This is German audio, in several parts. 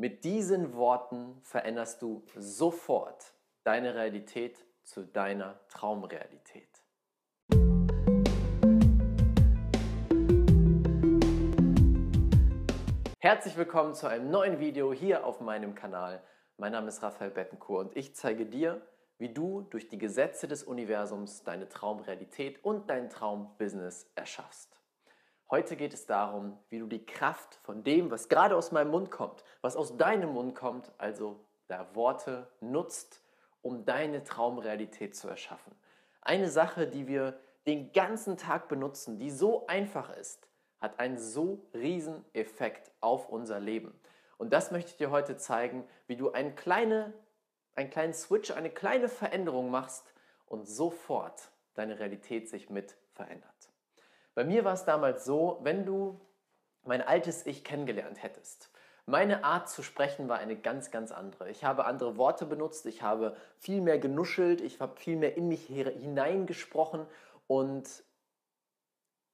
Mit diesen Worten veränderst du sofort deine Realität zu deiner Traumrealität. Herzlich willkommen zu einem neuen Video hier auf meinem Kanal. Mein Name ist Raphael Bettencourt und ich zeige dir, wie du durch die Gesetze des Universums deine Traumrealität und dein Traumbusiness erschaffst. Heute geht es darum, wie du die Kraft von dem, was gerade aus meinem Mund kommt, was aus deinem Mund kommt, also der Worte, nutzt, um deine Traumrealität zu erschaffen. Eine Sache, die wir den ganzen Tag benutzen, die so einfach ist, hat einen so riesen Effekt auf unser Leben. Und das möchte ich dir heute zeigen, wie du eine kleine, einen kleinen Switch, eine kleine Veränderung machst und sofort deine Realität sich mit verändert. Bei mir war es damals so, wenn du mein altes Ich kennengelernt hättest. Meine Art zu sprechen war eine ganz, ganz andere. Ich habe andere Worte benutzt, ich habe viel mehr genuschelt, ich habe viel mehr in mich hineingesprochen und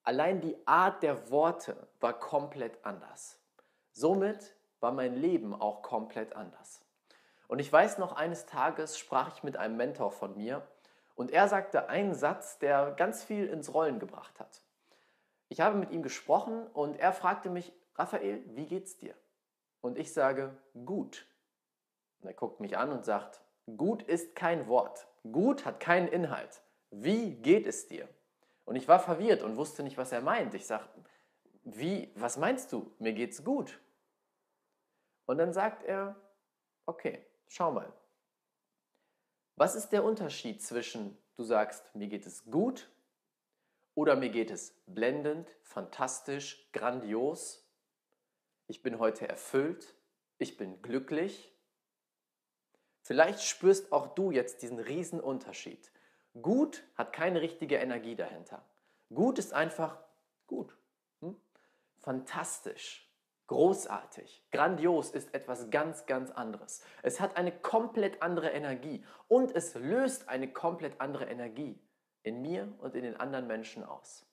allein die Art der Worte war komplett anders. Somit war mein Leben auch komplett anders. Und ich weiß noch, eines Tages sprach ich mit einem Mentor von mir und er sagte einen Satz, der ganz viel ins Rollen gebracht hat. Ich habe mit ihm gesprochen und er fragte mich, Raphael, wie geht's dir? Und ich sage, gut. Und er guckt mich an und sagt, gut ist kein Wort. Gut hat keinen Inhalt. Wie geht es dir? Und ich war verwirrt und wusste nicht, was er meint. Ich sage, wie, was meinst du? Mir geht's gut. Und dann sagt er, okay, schau mal. Was ist der Unterschied zwischen, du sagst, mir geht es gut oder mir geht es blendend, fantastisch, grandios. Ich bin heute erfüllt. Ich bin glücklich. Vielleicht spürst auch du jetzt diesen riesen Unterschied. Gut hat keine richtige Energie dahinter. Gut ist einfach gut. Hm? Fantastisch, großartig, grandios ist etwas ganz, ganz anderes. Es hat eine komplett andere Energie und es löst eine komplett andere Energie in mir und in den anderen Menschen aus.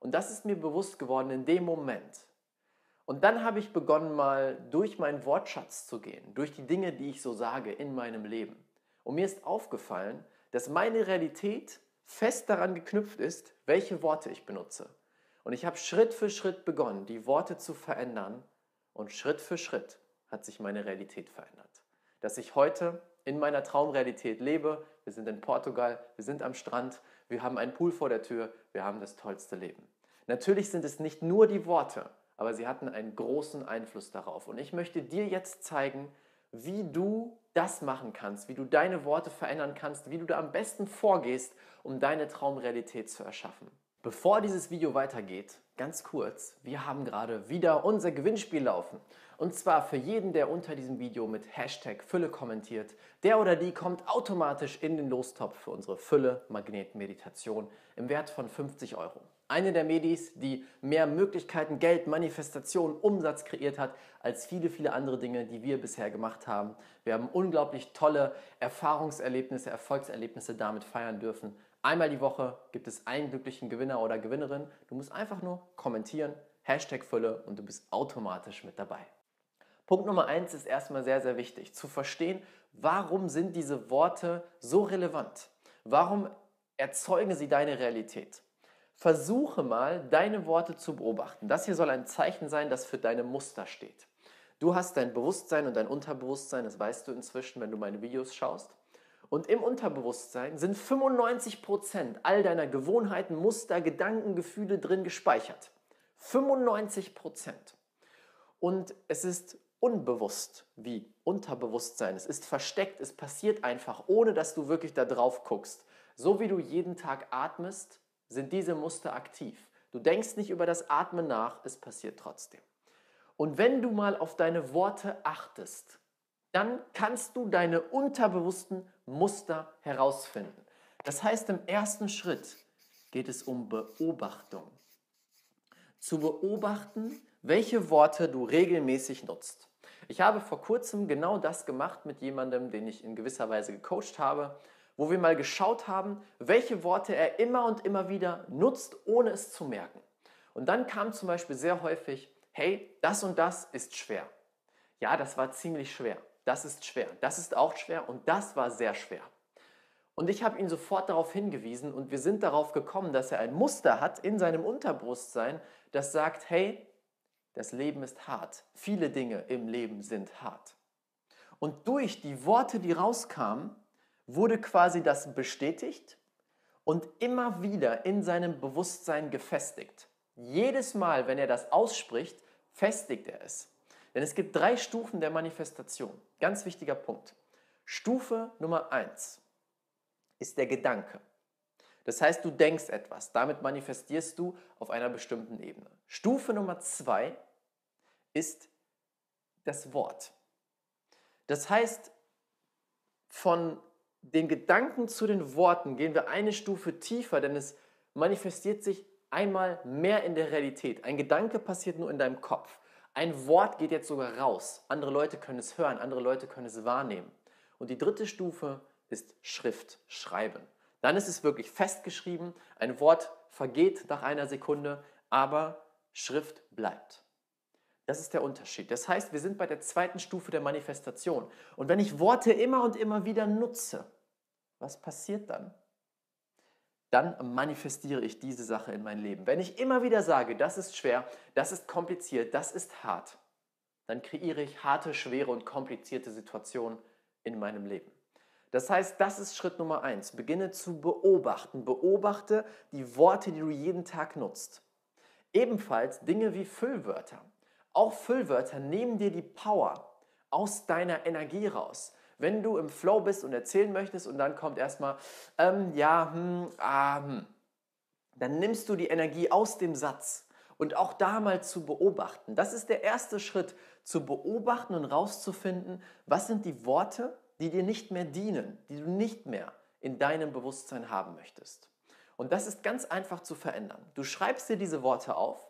Und das ist mir bewusst geworden in dem Moment. Und dann habe ich begonnen, mal durch meinen Wortschatz zu gehen, durch die Dinge, die ich so sage in meinem Leben. Und mir ist aufgefallen, dass meine Realität fest daran geknüpft ist, welche Worte ich benutze. Und ich habe Schritt für Schritt begonnen, die Worte zu verändern. Und Schritt für Schritt hat sich meine Realität verändert. Dass ich heute in meiner Traumrealität lebe. Wir sind in Portugal, wir sind am Strand, wir haben einen Pool vor der Tür, wir haben das tollste Leben. Natürlich sind es nicht nur die Worte, aber sie hatten einen großen Einfluss darauf. Und ich möchte dir jetzt zeigen, wie du das machen kannst, wie du deine Worte verändern kannst, wie du da am besten vorgehst, um deine Traumrealität zu erschaffen. Bevor dieses Video weitergeht, ganz kurz, wir haben gerade wieder unser Gewinnspiel laufen. Und zwar für jeden, der unter diesem Video mit Hashtag Fülle kommentiert, der oder die kommt automatisch in den Lostopf für unsere Fülle-Magnet-Meditation im Wert von 50 Euro. Eine der Medis, die mehr Möglichkeiten, Geld, Manifestation, Umsatz kreiert hat, als viele, viele andere Dinge, die wir bisher gemacht haben. Wir haben unglaublich tolle Erfahrungserlebnisse, Erfolgserlebnisse damit feiern dürfen. Einmal die Woche gibt es einen glücklichen Gewinner oder Gewinnerin. Du musst einfach nur kommentieren, Hashtag Fülle und du bist automatisch mit dabei. Punkt Nummer eins ist erstmal sehr, sehr wichtig, zu verstehen, warum sind diese Worte so relevant? Warum erzeugen sie deine Realität? Versuche mal, deine Worte zu beobachten. Das hier soll ein Zeichen sein, das für deine Muster steht. Du hast dein Bewusstsein und dein Unterbewusstsein, das weißt du inzwischen, wenn du meine Videos schaust. Und im Unterbewusstsein sind 95% all deiner Gewohnheiten, Muster, Gedanken, Gefühle drin gespeichert. 95%. Und es ist unbewusst wie Unterbewusstsein. Es ist versteckt, es passiert einfach, ohne dass du wirklich da drauf guckst. So wie du jeden Tag atmest, sind diese Muster aktiv. Du denkst nicht über das Atmen nach, es passiert trotzdem. Und wenn du mal auf deine Worte achtest, dann kannst du deine unterbewussten Muster herausfinden. Das heißt, im ersten Schritt geht es um Beobachtung. Zu beobachten, welche Worte du regelmäßig nutzt. Ich habe vor kurzem genau das gemacht mit jemandem, den ich in gewisser Weise gecoacht habe, wo wir mal geschaut haben, welche Worte er immer und immer wieder nutzt, ohne es zu merken. Und dann kam zum Beispiel sehr häufig, hey, das und das ist schwer. ja, das war ziemlich schwer. Das ist schwer. Das ist auch schwer und das war sehr schwer. Und ich habe ihn sofort darauf hingewiesen und wir sind darauf gekommen, dass er ein Muster hat in seinem Unterbewusstsein, das sagt, hey, das Leben ist hart. Viele Dinge im Leben sind hart. Und durch die Worte, die rauskamen, wurde quasi das bestätigt und immer wieder in seinem Bewusstsein gefestigt. Jedes Mal, wenn er das ausspricht, festigt er es. Denn es gibt drei Stufen der Manifestation. Ganz wichtiger Punkt. Stufe Nummer eins ist der Gedanke. Das heißt, du denkst etwas, damit manifestierst du auf einer bestimmten Ebene. Stufe Nummer zwei ist das Wort. Das heißt, von den Gedanken zu den Worten gehen wir eine Stufe tiefer, denn es manifestiert sich einmal mehr in der Realität. Ein Gedanke passiert nur in deinem Kopf. Ein Wort geht jetzt sogar raus. Andere Leute können es hören, andere Leute können es wahrnehmen. Und die dritte Stufe ist Schrift, Schreiben. Dann ist es wirklich festgeschrieben. Ein Wort vergeht nach einer Sekunde, aber Schrift bleibt. Das ist der Unterschied. Das heißt, wir sind bei der zweiten Stufe der Manifestation. Und wenn ich Worte immer und immer wieder nutze, was passiert dann? Dann manifestiere ich diese Sache in mein Leben. Wenn ich immer wieder sage, das ist schwer, das ist kompliziert, das ist hart, dann kreiere ich harte, schwere und komplizierte Situationen in meinem Leben. Das heißt, das ist Schritt Nummer eins. Beginne zu beobachten. Beobachte die Worte, die du jeden Tag nutzt. Ebenfalls Dinge wie Füllwörter. Auch Füllwörter nehmen dir die Power aus deiner Energie raus. Wenn du im Flow bist und erzählen möchtest und dann kommt erstmal, ähm, ja, hm, ah, hm, dann nimmst du die Energie aus dem Satz und auch da mal zu beobachten. Das ist der erste Schritt, zu beobachten und rauszufinden, was sind die Worte, die dir nicht mehr dienen, die du nicht mehr in deinem Bewusstsein haben möchtest. Und das ist ganz einfach zu verändern. Du schreibst dir diese Worte auf,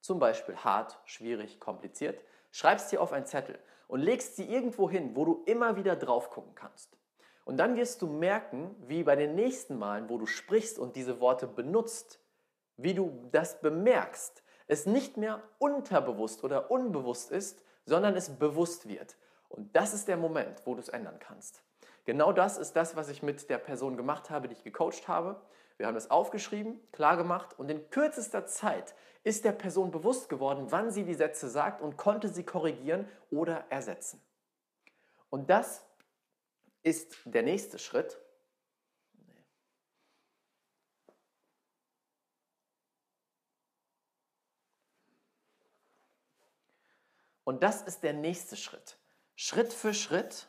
zum Beispiel hart, schwierig, kompliziert, schreibst sie auf einen Zettel und legst sie irgendwo hin, wo du immer wieder drauf gucken kannst. Und dann wirst du merken, wie bei den nächsten Malen, wo du sprichst und diese Worte benutzt, wie du das bemerkst, es nicht mehr unterbewusst oder unbewusst ist, sondern es bewusst wird. Und das ist der Moment, wo du es ändern kannst. Genau das ist das, was ich mit der Person gemacht habe, die ich gecoacht habe. Wir haben das aufgeschrieben, klar gemacht und in kürzester Zeit ist der Person bewusst geworden, wann sie die Sätze sagt und konnte sie korrigieren oder ersetzen. Und das ist der nächste Schritt. Und das ist der nächste Schritt. Schritt für Schritt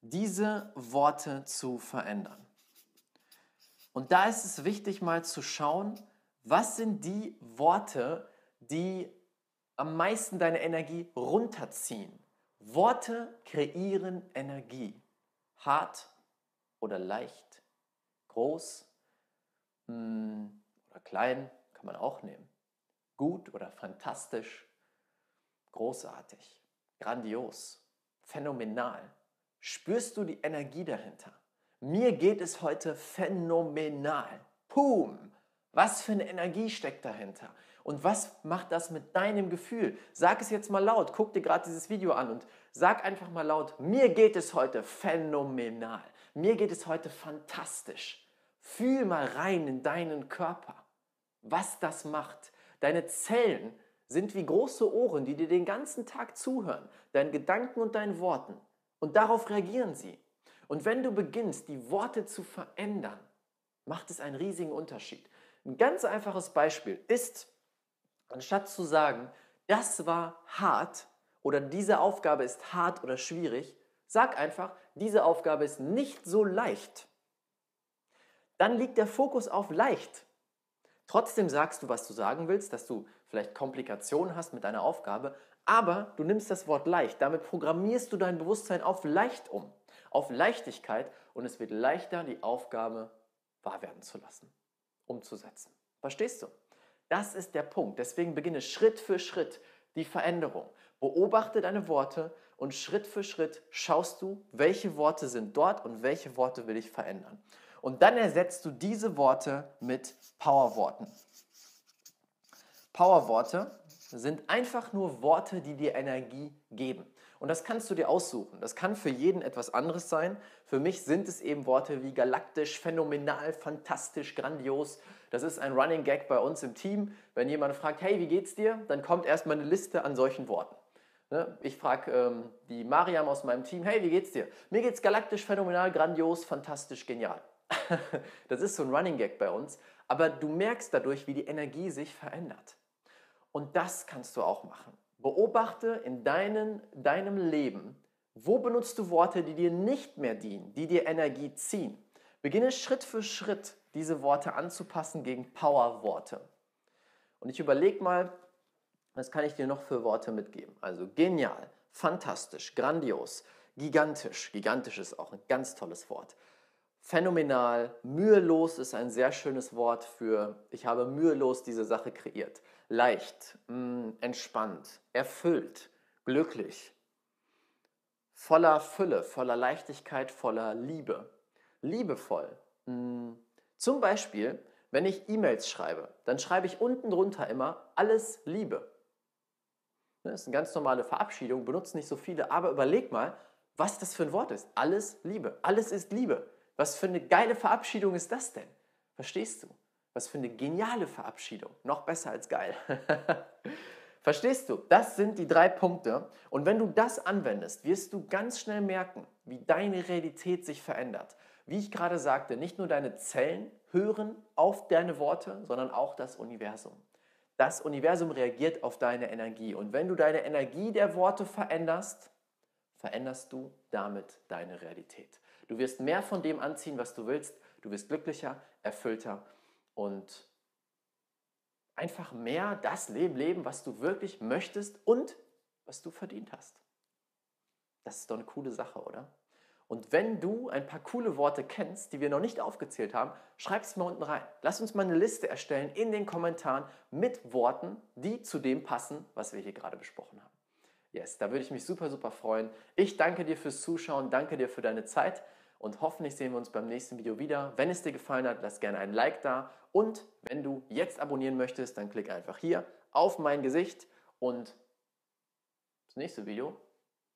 diese Worte zu verändern. Und da ist es wichtig, mal zu schauen, was sind die Worte, die am meisten deine Energie runterziehen. Worte kreieren Energie. Hart oder leicht, groß mm, oder klein kann man auch nehmen. Gut oder fantastisch, großartig, grandios phänomenal. Spürst du die Energie dahinter? Mir geht es heute phänomenal. Pum! Was für eine Energie steckt dahinter? Und was macht das mit deinem Gefühl? Sag es jetzt mal laut. Guck dir gerade dieses Video an und sag einfach mal laut, mir geht es heute phänomenal. Mir geht es heute fantastisch. Fühl mal rein in deinen Körper, was das macht. Deine Zellen sind wie große Ohren, die dir den ganzen Tag zuhören, deinen Gedanken und deinen Worten. Und darauf reagieren sie. Und wenn du beginnst, die Worte zu verändern, macht es einen riesigen Unterschied. Ein ganz einfaches Beispiel ist, anstatt zu sagen, das war hart oder diese Aufgabe ist hart oder schwierig, sag einfach, diese Aufgabe ist nicht so leicht. Dann liegt der Fokus auf leicht. Trotzdem sagst du, was du sagen willst, dass du vielleicht Komplikationen hast mit deiner Aufgabe, aber du nimmst das Wort leicht. Damit programmierst du dein Bewusstsein auf leicht um, auf Leichtigkeit und es wird leichter, die Aufgabe wahr werden zu lassen, umzusetzen. Verstehst du? Das ist der Punkt. Deswegen beginne Schritt für Schritt die Veränderung. Beobachte deine Worte und Schritt für Schritt schaust du, welche Worte sind dort und welche Worte will ich verändern. Und dann ersetzt du diese Worte mit Powerworten. Powerworte sind einfach nur Worte, die dir Energie geben. Und das kannst du dir aussuchen. Das kann für jeden etwas anderes sein. Für mich sind es eben Worte wie galaktisch, phänomenal, fantastisch, grandios. Das ist ein Running Gag bei uns im Team. Wenn jemand fragt, hey, wie geht's dir? Dann kommt erstmal eine Liste an solchen Worten. Ne? Ich frage ähm, die Mariam aus meinem Team, hey, wie geht's dir? Mir geht's galaktisch, phänomenal, grandios, fantastisch, genial. das ist so ein Running Gag bei uns. Aber du merkst dadurch, wie die Energie sich verändert. Und das kannst du auch machen. Beobachte in deinen, deinem Leben, wo benutzt du Worte, die dir nicht mehr dienen, die dir Energie ziehen. Beginne Schritt für Schritt diese Worte anzupassen gegen Power-Worte. Und ich überlege mal, was kann ich dir noch für Worte mitgeben? Also genial, fantastisch, grandios, gigantisch. Gigantisch ist auch ein ganz tolles Wort. Phänomenal, mühelos ist ein sehr schönes Wort für ich habe mühelos diese Sache kreiert. Leicht, mm, entspannt, erfüllt, glücklich, voller Fülle, voller Leichtigkeit, voller Liebe. Liebevoll. Mm, zum Beispiel, wenn ich E-Mails schreibe, dann schreibe ich unten drunter immer alles Liebe. Das ist eine ganz normale Verabschiedung, benutzt nicht so viele, aber überleg mal, was das für ein Wort ist. Alles Liebe. Alles ist Liebe. Was für eine geile Verabschiedung ist das denn? Verstehst du? Was für eine geniale Verabschiedung. Noch besser als geil. Verstehst du? Das sind die drei Punkte. Und wenn du das anwendest, wirst du ganz schnell merken, wie deine Realität sich verändert. Wie ich gerade sagte, nicht nur deine Zellen hören auf deine Worte, sondern auch das Universum. Das Universum reagiert auf deine Energie. Und wenn du deine Energie der Worte veränderst, veränderst du damit deine Realität. Du wirst mehr von dem anziehen, was du willst. Du wirst glücklicher, erfüllter und einfach mehr das Leben leben, was du wirklich möchtest und was du verdient hast. Das ist doch eine coole Sache, oder? Und wenn du ein paar coole Worte kennst, die wir noch nicht aufgezählt haben, schreib es mal unten rein. Lass uns mal eine Liste erstellen in den Kommentaren mit Worten, die zu dem passen, was wir hier gerade besprochen haben. Yes, da würde ich mich super, super freuen. Ich danke dir fürs Zuschauen, danke dir für deine Zeit und hoffentlich sehen wir uns beim nächsten Video wieder. Wenn es dir gefallen hat, lass gerne ein Like da und wenn du jetzt abonnieren möchtest, dann klick einfach hier auf mein Gesicht und das nächste Video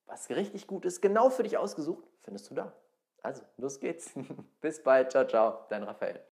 was richtig gut ist, genau für dich ausgesucht, findest du da. Also, los geht's. Bis bald. Ciao, ciao. Dein Raphael.